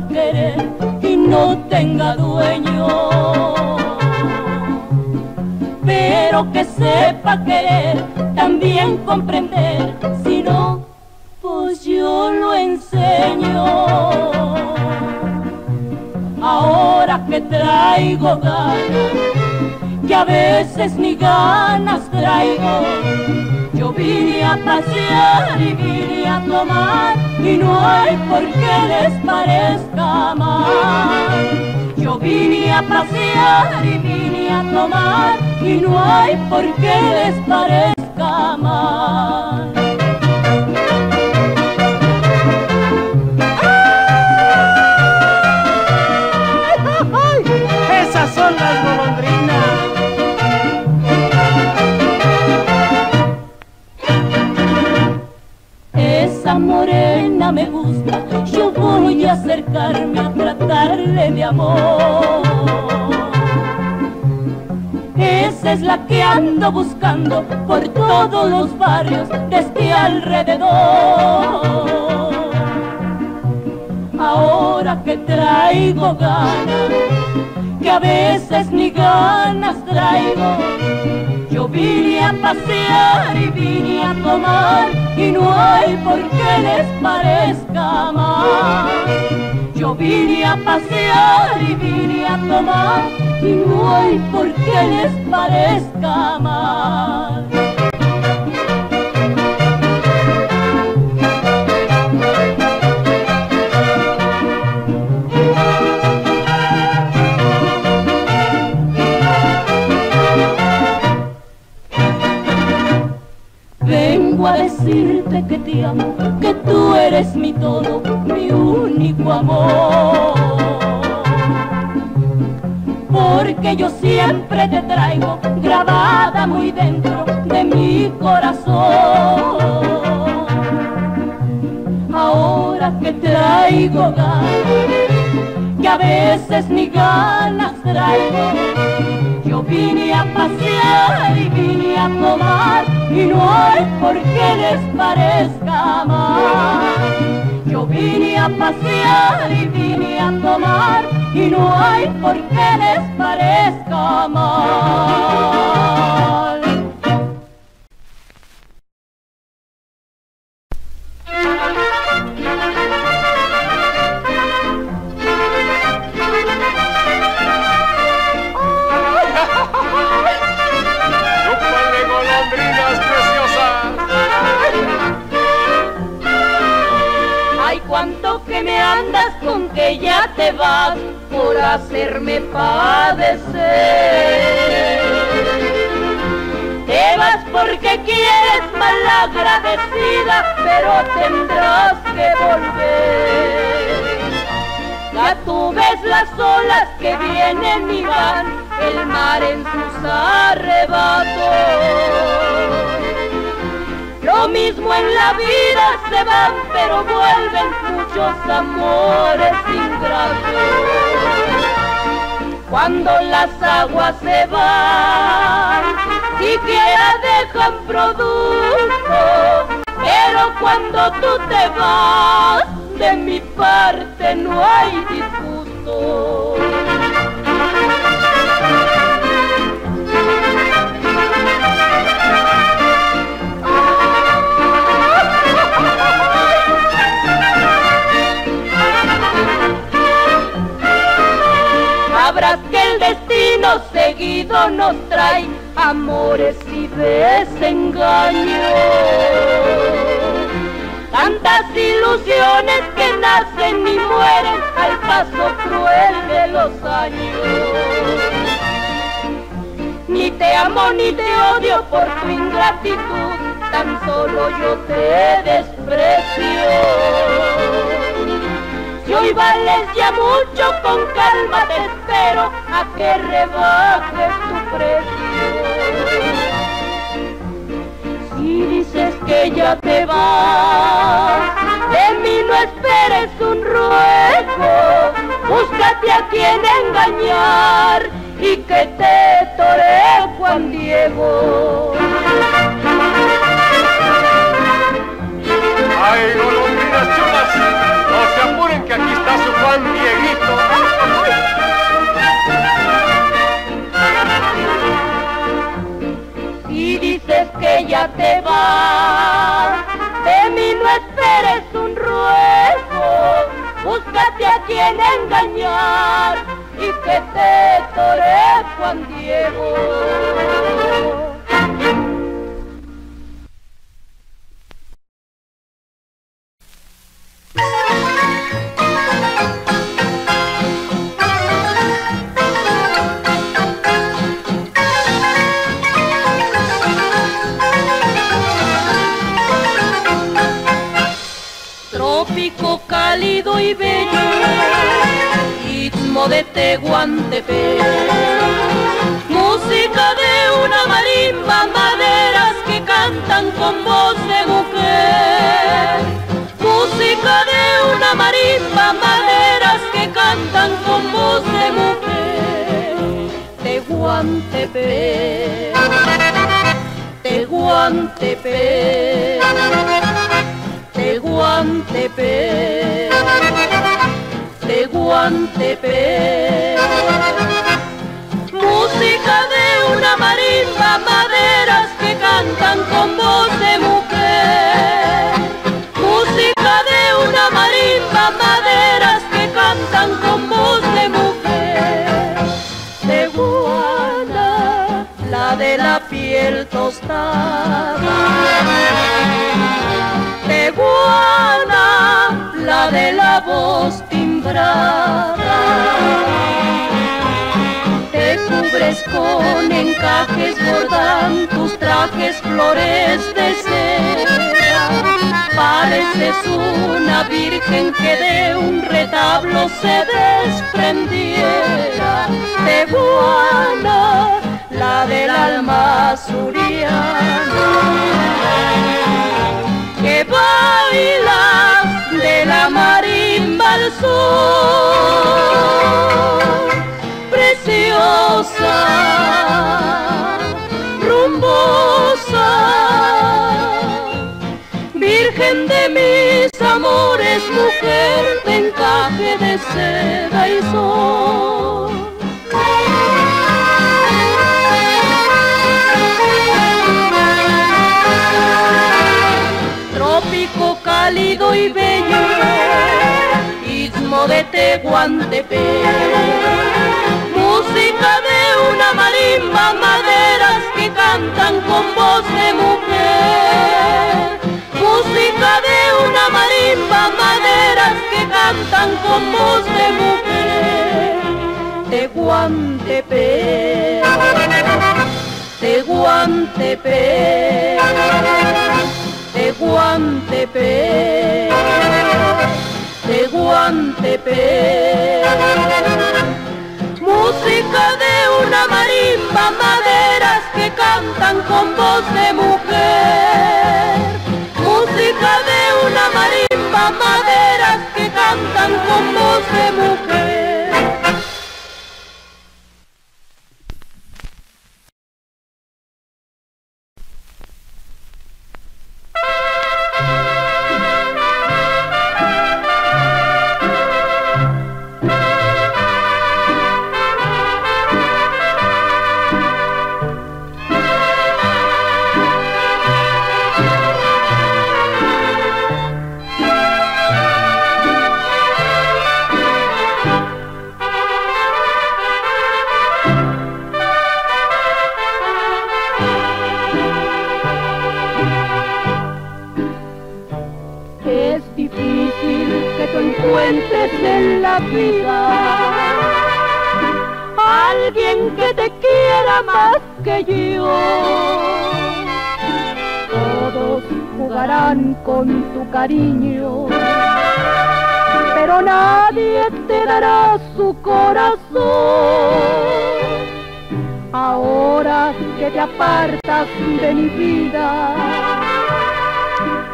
querer y no tenga dueño. Pero que sepa querer, también comprender, si no, pues yo lo enseño. Ahora que traigo ganas, que a veces ni ganas traigo, yo vine a pasear y vine a tomar y no hay por qué les parezca mal. Yo vine a pasear y vine a tomar y no hay por qué les parezca mal. Acercarme a tratarle de amor. Esa es la que ando buscando por todos los barrios de este alrededor. Ahora que traigo ganas, que a veces ni ganas traigo, yo vine a pasear y vine a tomar y no hay por qué les parezca mal. Yo vine a pasear y vine a tomar y no hay por qué les parezca mal. Decirte que te amo, que tú eres mi todo, mi único amor. Porque yo siempre te traigo grabada muy dentro de mi corazón. Ahora que traigo ganas, que a veces ni ganas traigo, yo vine a pasear y vine a tomar y no hay por qué les parezca mal. Yo vine a pasear y vine a tomar y no hay por qué les parezca mal. Ya te vas por hacerme padecer. Te vas porque quieres malagradecida, pero tendrás que volver. Ya tú ves las olas que vienen y van, el mar en sus arrebatos. Lo mismo en la vida se van, pero vuelven muchos amores ingratos. Cuando las aguas se van, siquiera dejan producto, pero cuando tú te vas, de mi parte no hay disgusto. Nos trae amores y desengaños. Tantas ilusiones que nacen y mueren al paso cruel de los años. Ni te amo ni te odio por tu ingratitud, tan solo yo te desprecio. Si hoy vales ya mucho, con calma a que rebajes tu precio. Si dices que ya te vas, de mí no esperes un ruego, búscate a quien engañar y que te tore Juan Diego. ¡Ay, ya te vas, de mí no esperes un ruego, búscate a quien engañar y que te tore Juan Diego. Cálido y bello, ritmo de Tehuantepec, música de una marimba, maderas que cantan con voz de mujer, música de una marimba, maderas que cantan con voz de mujer, Tehuantepec, Tehuantepec. Tehuantepec, Música de una marimba, maderas que cantan con voz de mujer. Música de una marimba, maderas que cantan con voz de mujer. Tehuana, la de la piel tostada. Tehuana, la de la voz Te cubres con encajes, bordan tus trajes flores de seda. Pareces una virgen que de un retablo se desprendiera. Tehuana, la del alma suriana baila de la marimba al sol, preciosa, rumbosa, virgen de mis amores, mujer de encaje de seda y sol. Cálido y bello, istmo de Tehuantepec, música de una marimba, maderas que cantan con voz de mujer, música de una marimba, maderas que cantan con voz de mujer, Tehuantepec, Tehuantepec. Tehuantepec, Tehuantepec. Música de una marimba, maderas que cantan con voz de mujer. Música de una marimba, maderas que cantan con voz de mujer. Con tu cariño, pero nadie te dará su corazón. Ahora que te apartas de mi vida,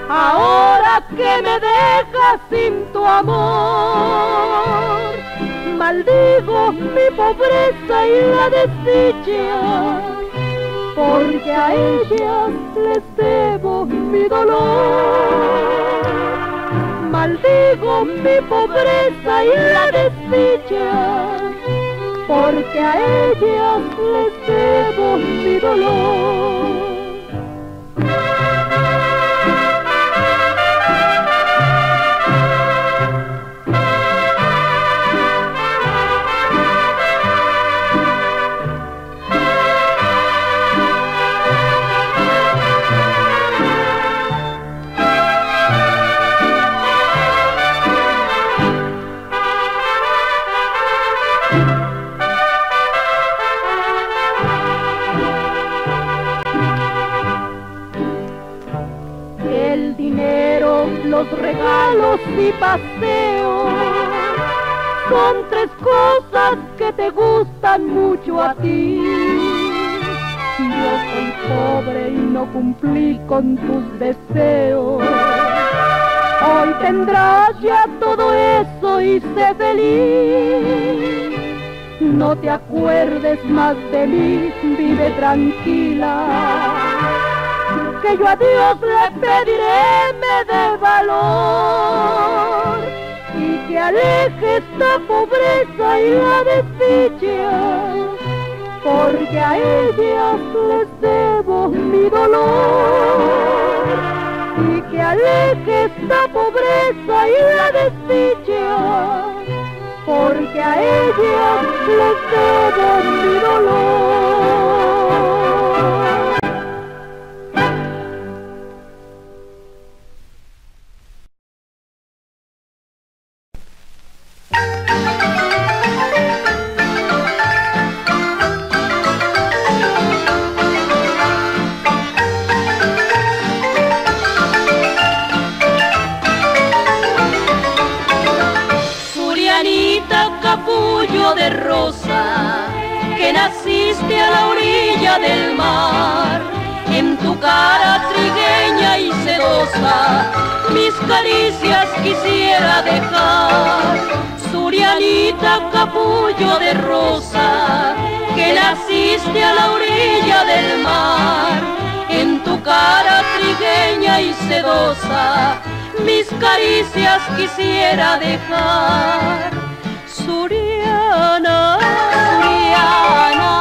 ahora que me dejas sin tu amor, maldigo mi pobreza y la desdicha, porque a ellas les debo mi dolor. Maldigo mi pobreza y la desdicha, porque a ellas les debo mi dolor. Los regalos y paseos son tres cosas que te gustan mucho a ti. Yo soy pobre y no cumplí con tus deseos. Hoy tendrás ya todo eso y sé feliz. No te acuerdes más de mí, vive tranquila. Que yo a Dios le pediré me dé valor y que aleje esta pobreza y la desdicha, porque a ellas les debo mi dolor y que aleje esta pobreza y la desdicha porque a ella les debo mi dolor. Quisiera dejar. Suriana, Suriana,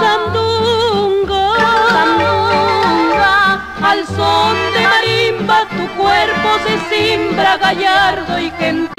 Sandunga, Sandunga, al son de marimba tu cuerpo se simbra gallardo y gentil.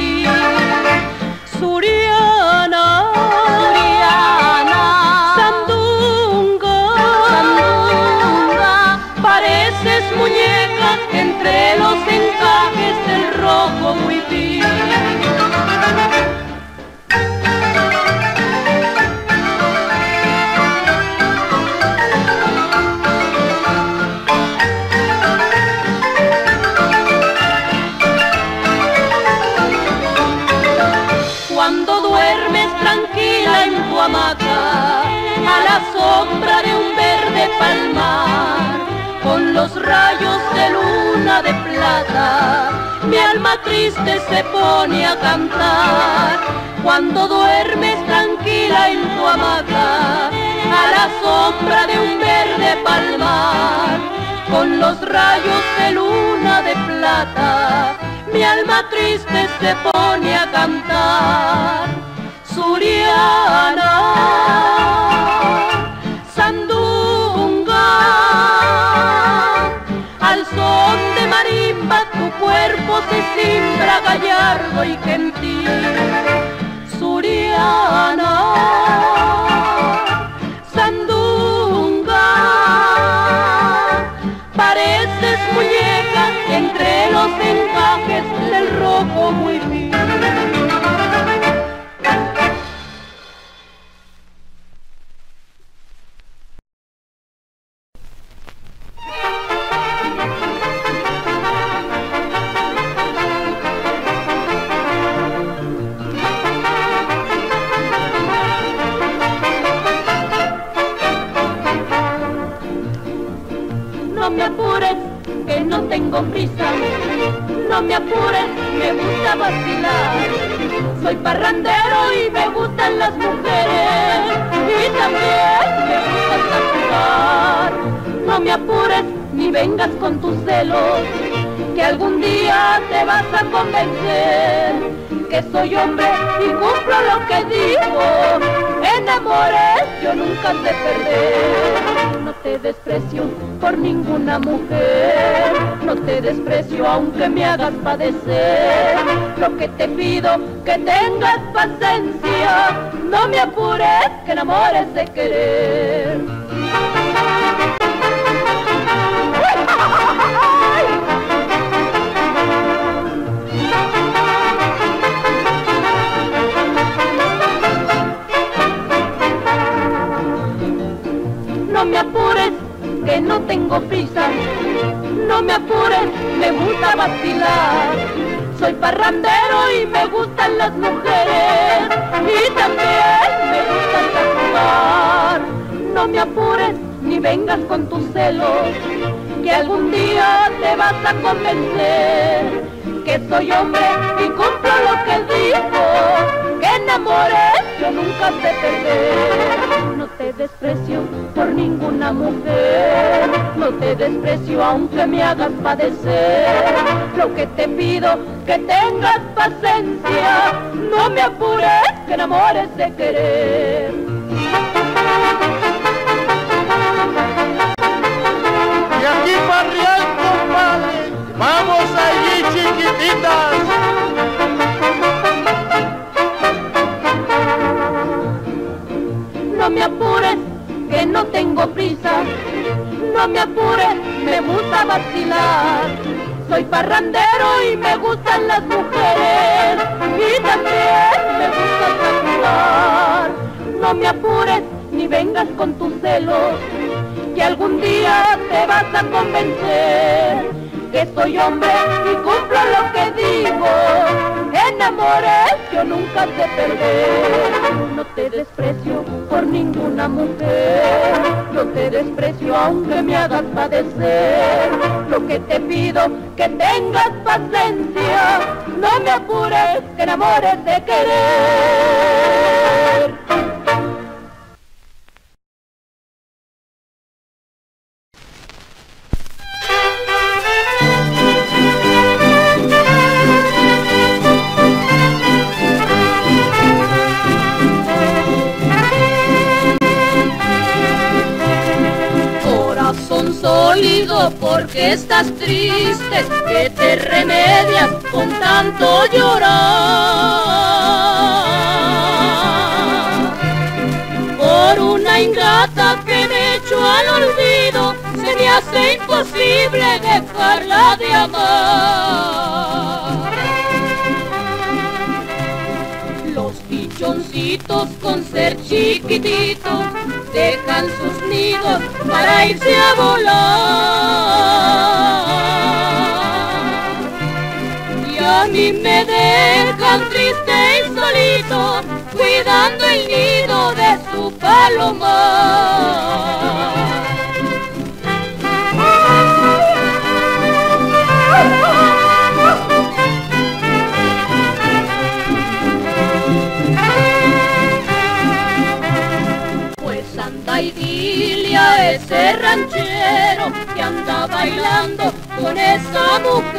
Triste se pone a cantar. Cuando duermes tranquila en tu hamaca, a la sombra de un verde palmar, con los rayos de luna de plata, mi alma triste se pone a cantar. Suriana, se simbra gallardo y gentil. Suriana, padecer. Y cumplo lo que dijo, que enamores yo nunca te perder. No te desprecio por ninguna mujer, no te desprecio aunque me hagas padecer. Lo que te pido, que tengas paciencia, no me apures, que enamores de querer. Y aquí compadre, vamos allí chiquititas. No me apures, que no tengo prisa. No me apures, me gusta vacilar. Soy parrandero y me gustan las mujeres. Y también me gusta calcular. No me apures, ni vengas con tus celos. Que algún día te vas a convencer que soy hombre y cumplo lo que digo. Enamores, yo nunca te perder. No te desprecio por ninguna mujer. No te desprecio aunque me hagas padecer. Lo que te pido, que tengas paciencia. No me apures, que enamores de querer. Sólido, porque estás triste? Que te remedias con tanto llorar. Por una ingrata que me echó al olvido, se me hace imposible dejarla de amar. Con ser chiquititos dejan sus nidos para irse a volar. Y a mí me dejan triste y solito cuidando el nido de su palomar. Ese ranchero que anda bailando con esa mujer.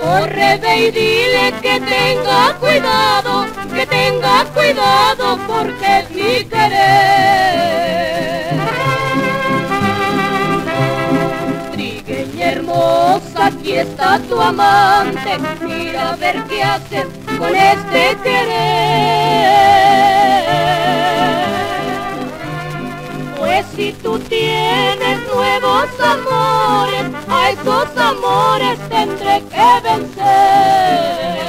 Corre ve y dile que tenga cuidado, que tenga cuidado porque es mi querer. Trigueña hermosa, aquí está tu amante, mira a ver qué haces con este querer. Pues si tú tienes nuevos amores, a esos amores tendré que vencer.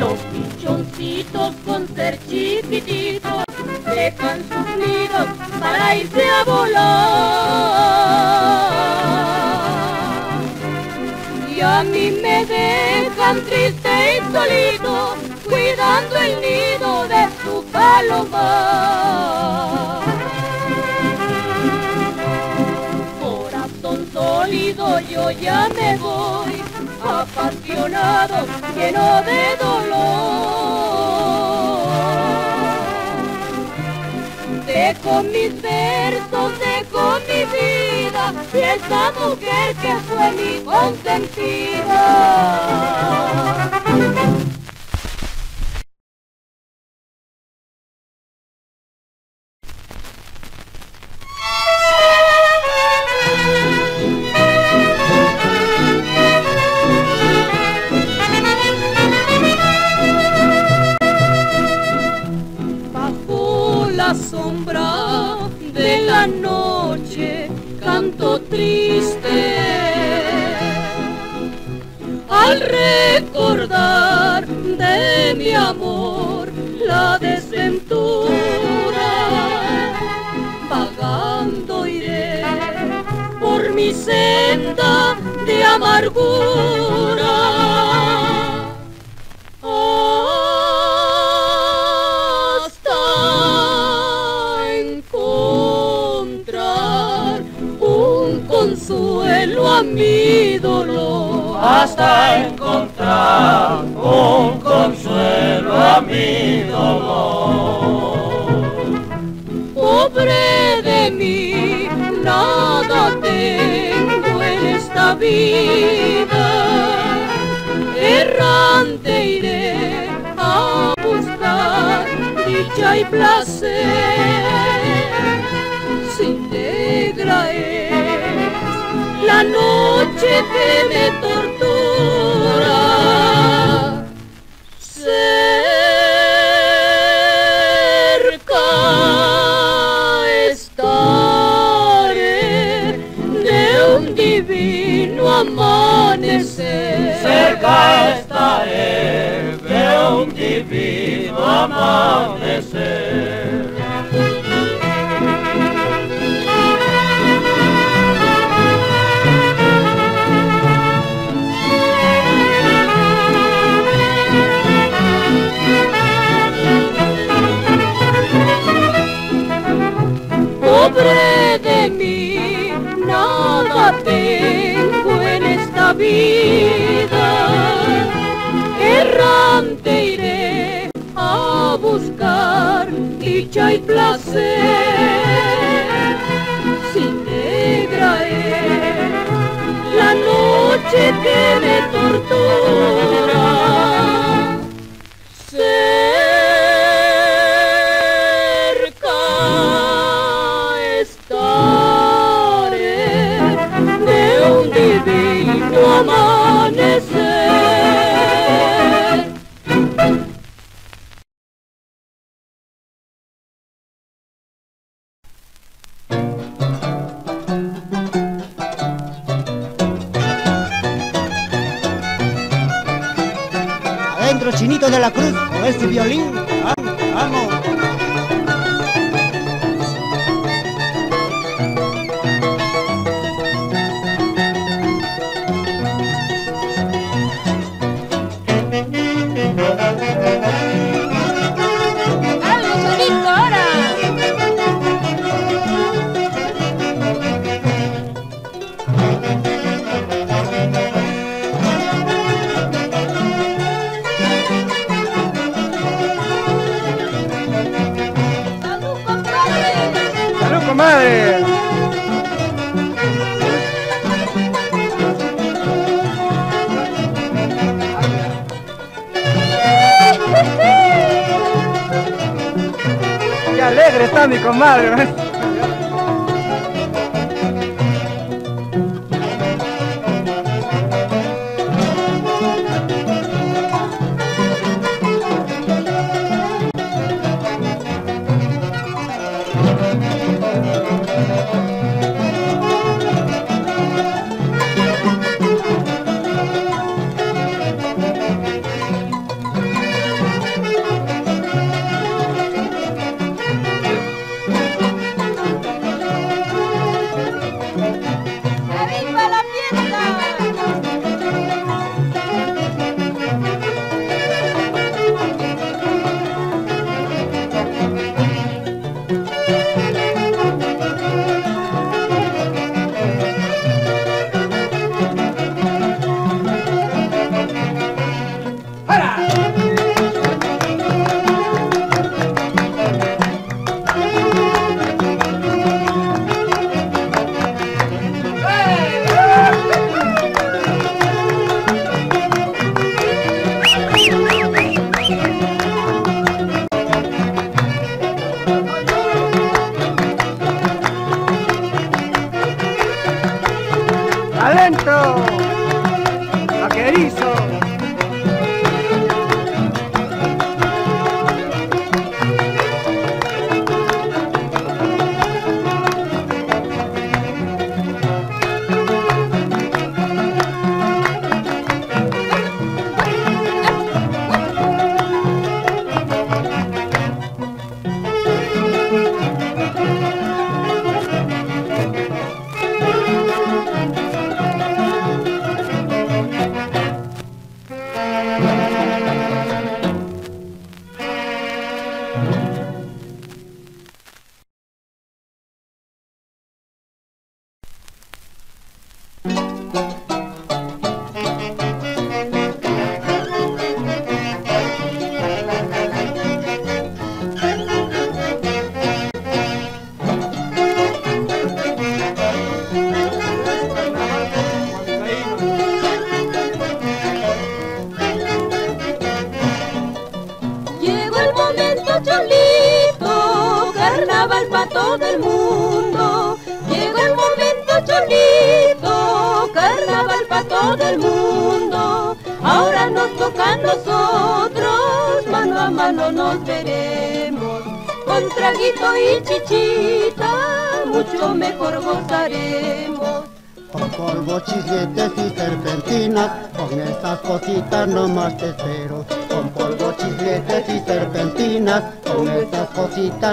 Los pichoncitos con ser chiquititos dejan sus nidos para irse a volar. Y a mí me dejan triste y solito cuidando el nido de su palomar. Corazón sólido yo ya me voy, apasionado, lleno de dolor. Dejo mis versos, dejo mi vida, y esa mujer que fue mi consentida. Recordar de mi amor la desventura, vagando iré por mi senda de amargura. Hasta encontrar un consuelo a mi dolor. Hasta encontrar un consuelo a mi dolor. Pobre de mí, nada tengo en esta vida. Errante iré a buscar dicha y placer. Sin negra la noche que me tortura. Cerca estaré de un divino amanecer. Cerca estaré de un divino amanecer. Pobre de mí, nada tengo en esta vida. Errante iré a buscar dicha y placer. Sin negra la noche que me tortura.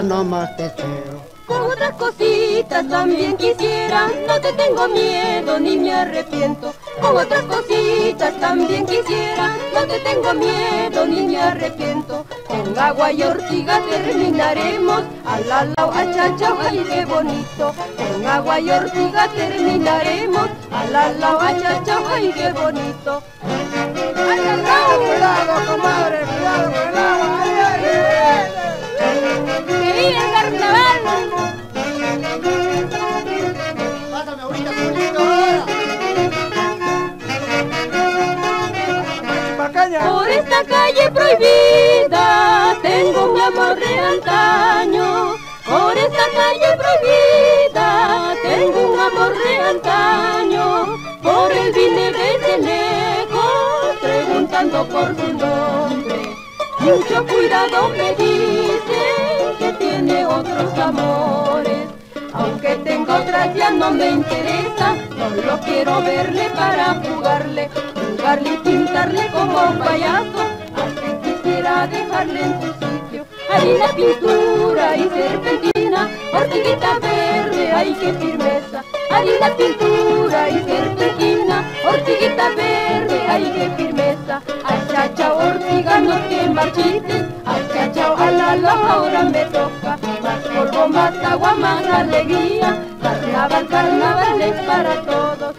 Cositas nomás te espero. Con otras cositas también quisiera, no te tengo miedo ni me arrepiento. Con otras cositas también quisiera, no te tengo miedo ni me arrepiento. Con agua y ortiga terminaremos, a la lao, a chachao, ay qué bonito. Con agua y ortiga terminaremos, a la lao, a chachao, ay qué bonito. ¡Ay! Cuidado, comadre, cuidado con Calle prohibida tengo un amor de antaño. Por esta calle prohibida tengo un amor de antaño. Por él vine desde lejos preguntando por su nombre. Mucho cuidado me dicen que tiene otros amores. Aunque tengo otras ya no me interesa, solo quiero verle para jugarle, jugarle y pintarle como un payaso, dejarle en su sitio. Harina, pintura y serpentina, ortiguita verde, ay qué firmeza. Harina, pintura y serpentina, ortiguita verde, ay qué firmeza. Al chachao, ortiga, no te marchites, al chachao, a la la, ahora me toca. Más polvo, más agua, más alegría, carnaval, carnaval es para todos.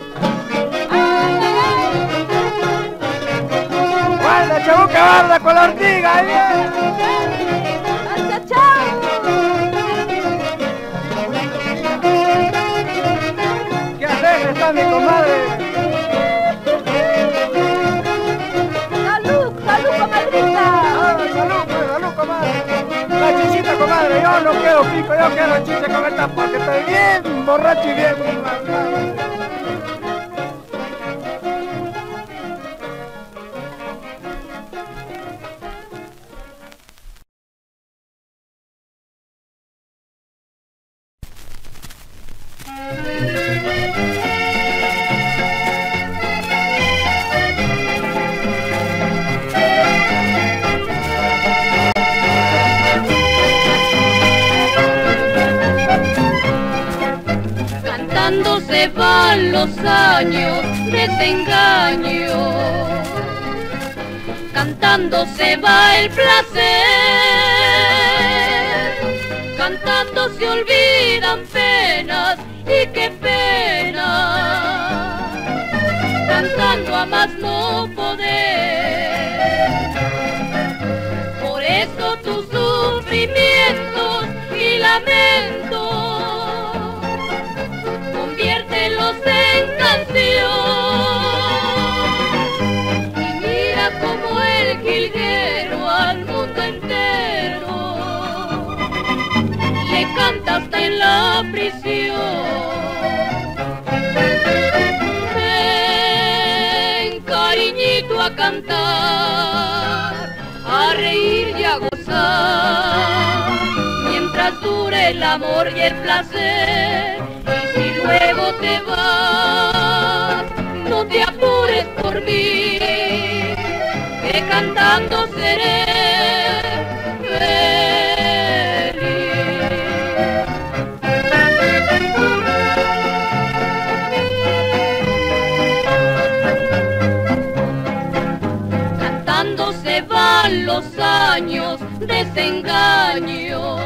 Chabuca, guarda con la ortiga. chachao. Qué alegre está mi comadre. Salud, salud, comadrita. Ah, salud, pues, salud, comadre. La chichita, comadre, yo no quiero pico, yo quiero chicha con esta porque estoy bien borracho y bien que cantando seré se van los años de desengaño.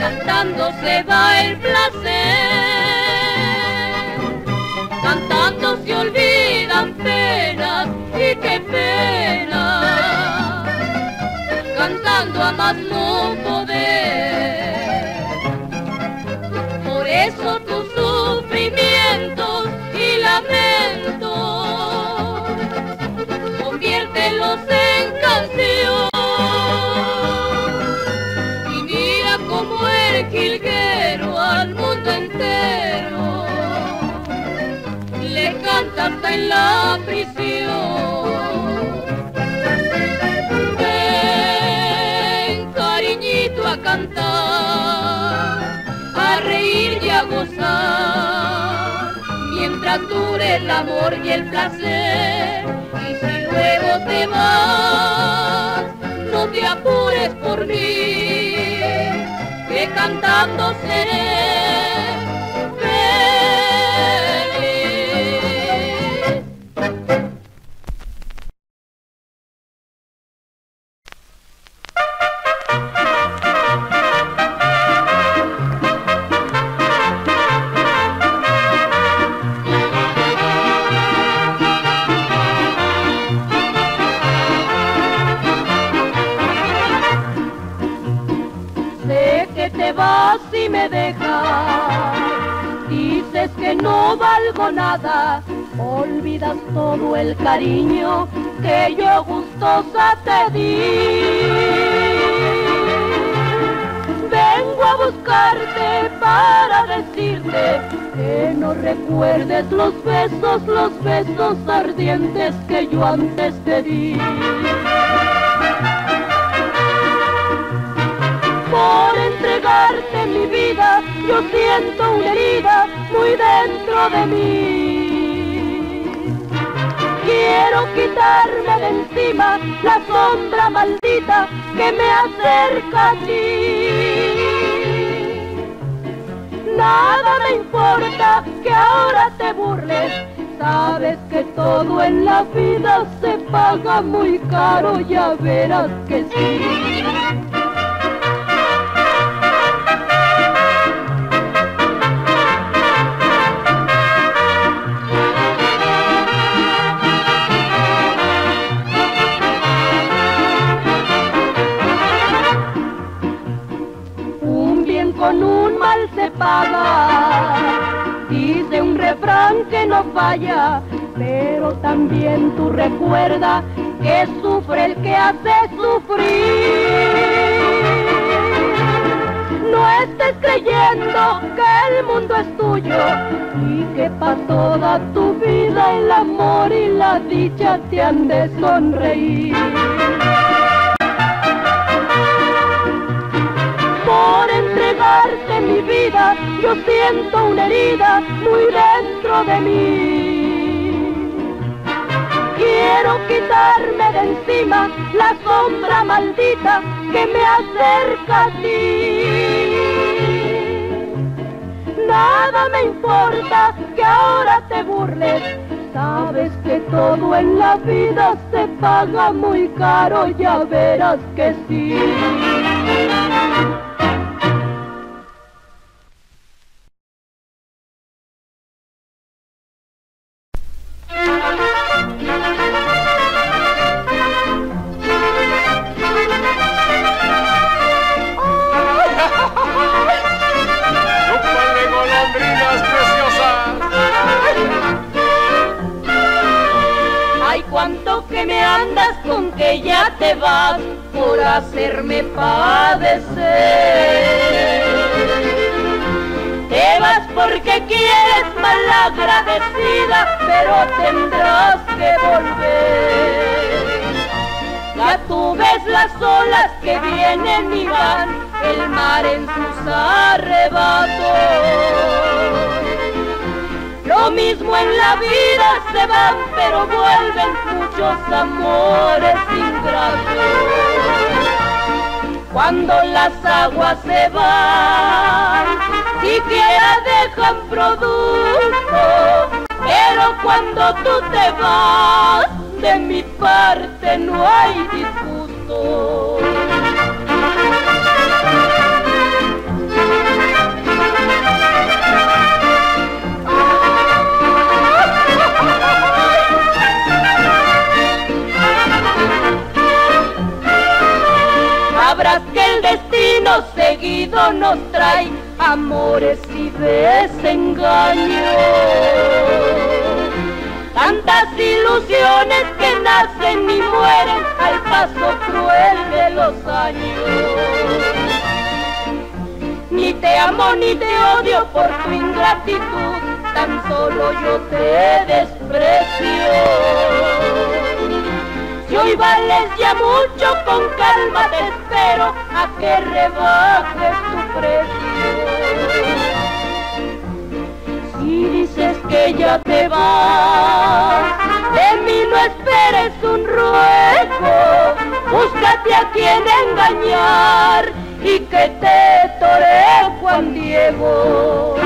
Cantando se va el placer. Cantando se olvidan penas y qué pena. Cantando a más no en la prisión. Ven, cariñito, a cantar, a reír y a gozar, mientras dure el amor y el placer. Y si luego te vas, no te apures por mí, que cantando seré olvidas todo el cariño que yo gustosa te di. Vengo a buscarte para decirte que no recuerdes los besos, los besos ardientes que yo antes te di. por entregarte mi vida, yo siento una herida muy dentro de mí. Quiero quitarme de encima la sombra maldita que me acerca a ti. Nada me importa que ahora te burles, sabes que todo en la vida se paga muy caro, ya verás que sí. Dice un refrán que no falla, pero también tú recuerda que sufre el que hace sufrir. No estés creyendo que el mundo es tuyo y que para toda tu vida el amor y la dicha te han de sonreír. por entregarte mi yo siento una herida muy dentro de mí. Quiero quitarme de encima la sombra maldita que me acerca a ti. Nada me importa que ahora te burles, sabes que todo en la vida se paga muy caro, ya verás que sí. Que vienen y van, el mar en sus arrebatos. Lo mismo en la vida se van, pero vuelven muchos amores ingratos cuando las aguas se van, siquiera dejan producto, pero cuando tú te vas, de mi parte no hay disgusto. Seguido nos trae amores y desengaños. Tantas ilusiones que nacen y mueren al paso cruel de los años. Ni te amo ni te odio por tu ingratitud, tan solo yo te desprecio. Si hoy vales ya mucho, con calma te espero a que rebajes tu precio. Si dices que ya te vas, de mí no esperes un ruego, búscate a quien engañar y que te tore Juan Diego.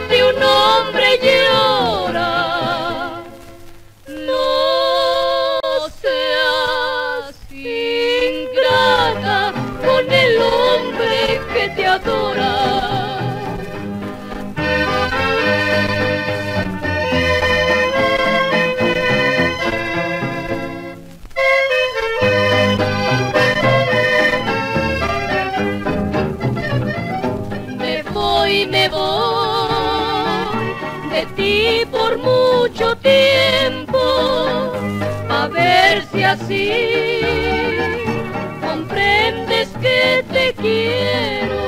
Que así comprendes que te quiero.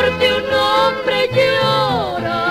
Que por ti un hombre llora.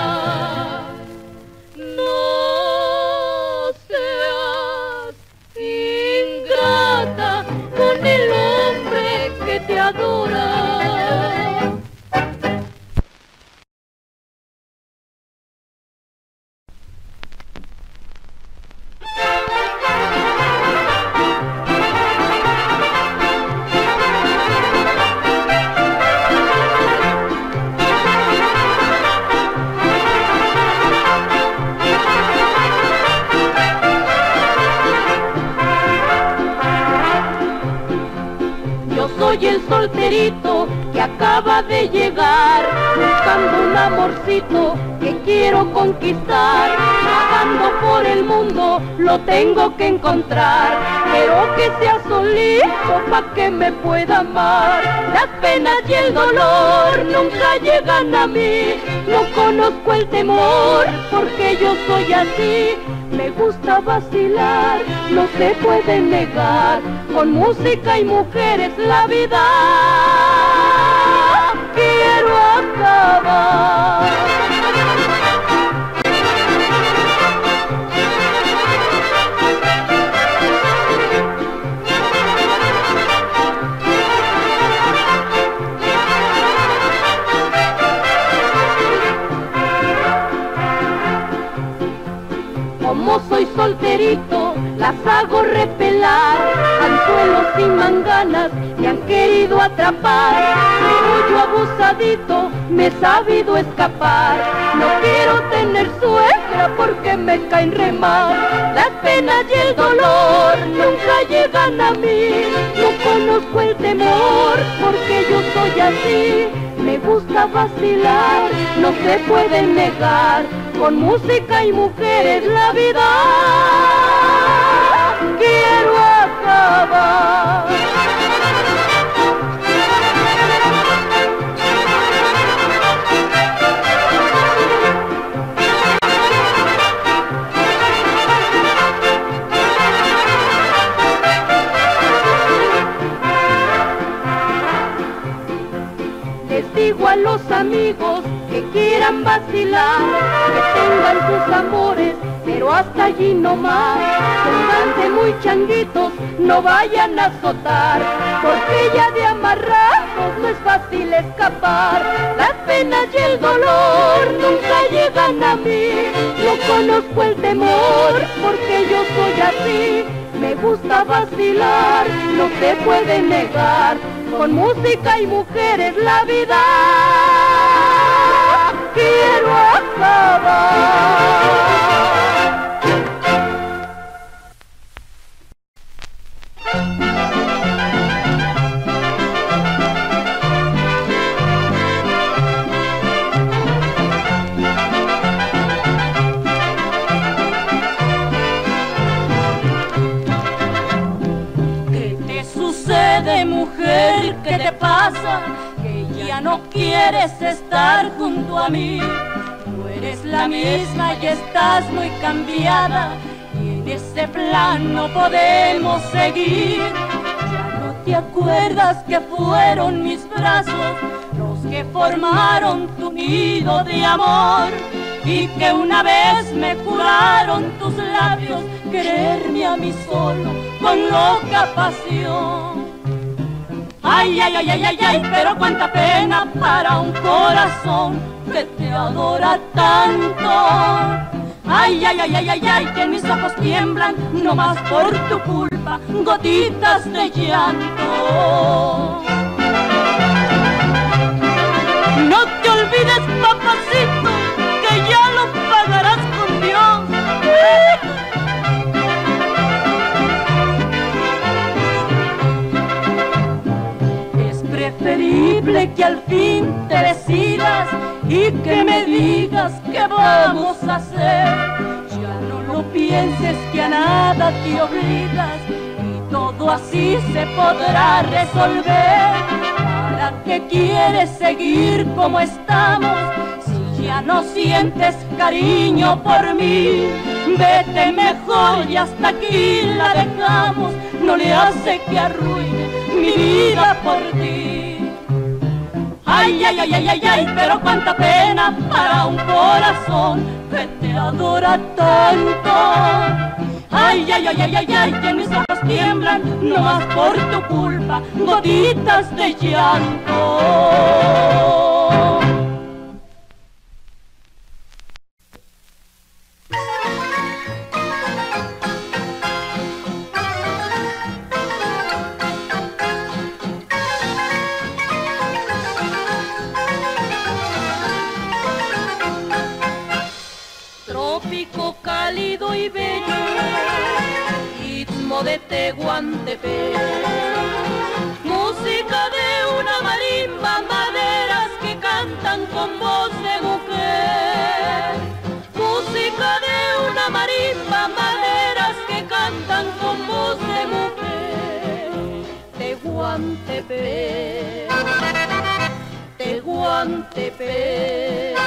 Conquistar. Vagando por el mundo lo tengo que encontrar, pero que sea solito pa' que me pueda amar. Las penas y el dolor nunca llegan a mí, no conozco el temor porque yo soy así. Me gusta vacilar, no se puede negar, con música y mujeres la vida quiero acabar. Solterito, las hago repelar, anzuelos sin manganas me han querido atrapar, pero yo abusadito me he sabido escapar, no quiero tener suegra porque me caen re mal, las penas y el dolor nunca llegan a mí, no conozco el temor porque yo soy así, me gusta vacilar, no se puede negar, con música y mujeres la vida quiero acabar. Les digo a los amigos que quieran vacilar, que tengan sus amores, pero hasta allí no más. Pónganse muy changuitos, no vayan a azotar, porque ya de amarrados no es fácil escapar. Las penas y el dolor nunca llegan a mí, no conozco el temor, porque yo soy así. Me gusta vacilar, no se puede negar, con música y mujeres la vida quiero acabar. No quieres estar junto a mí. No eres la misma y estás muy cambiada. Y en ese plan no podemos seguir. Ya no te acuerdas que fueron mis brazos los que formaron tu nido de amor. Y que una vez me juraron tus labios quererme a mí solo con loca pasión. Ay, ay, ay, ay, ay, ay, pero cuánta pena para un corazón que te adora tanto. Ay, ay, ay, ay, ay, ay, que mis ojos tiemblan, no más por tu culpa, gotitas de llanto. No te olvides, papacito, que ya lo pagarás con Dios. Que al fin te decidas y que me digas qué vamos a hacer. Ya no lo pienses que a nada te obligas y todo así se podrá resolver. ¿Para qué quieres seguir como estamos? Si ya no sientes cariño por mí, vete mejor y hasta aquí la dejamos. No le hace que arruine mi vida por ti. Ay, ay, ay, ay, ay, ay, pero cuánta pena para un corazón que te adora tanto. Ay, ay, ay, ay, ay, ay, que mis ojos tiemblan, no más por tu culpa, gotitas de llanto. Tehuantepec, música de una marimba, maderas que cantan con voz de mujer, música de una marimba, maderas que cantan con voz de mujer, Tehuantepec, Tehuantepec.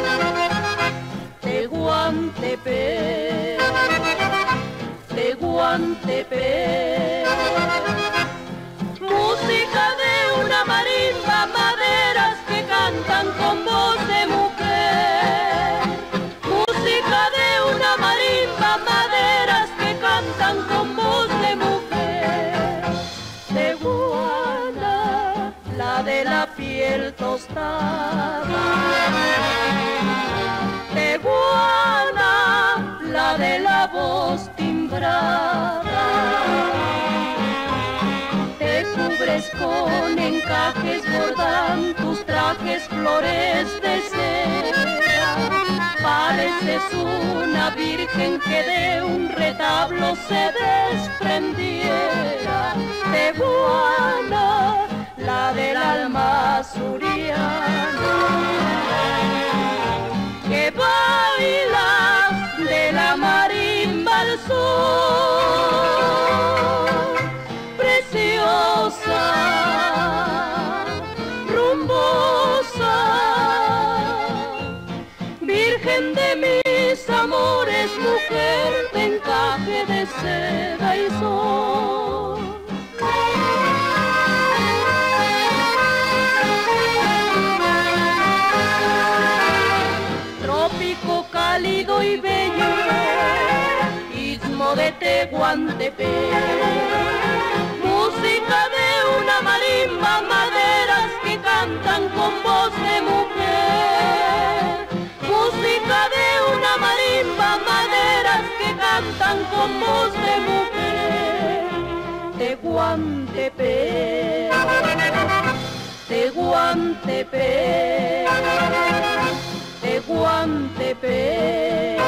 Tehuantepec, Tehuantepec. Música de una marimba, maderas que cantan con voz de mujer. Música de una marimba, maderas que cantan con voz de mujer. Tehuana, la de la piel tostada. Tehuana, la de la voz Te cubres con encajes, bordan tus trajes flores de seda. Pareces una virgen que de un retablo se desprendiera. De Juana, la del alma suriana. Que baila de la marimba al sol. Preciosa, rumbosa, virgen de mis amores, mujer de encaje de seda y sol. Música de una marimba, maderas que cantan con voz de mujer, música de una marimba, maderas que cantan con voz de mujer, Tehuantepec, Tehuantepec.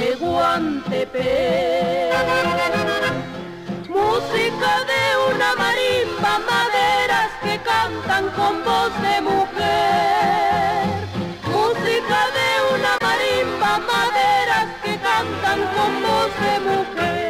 Tehuantepec. Música de una marimba, maderas que cantan con voz de mujer. Música de una marimba, maderas que cantan con voz de mujer.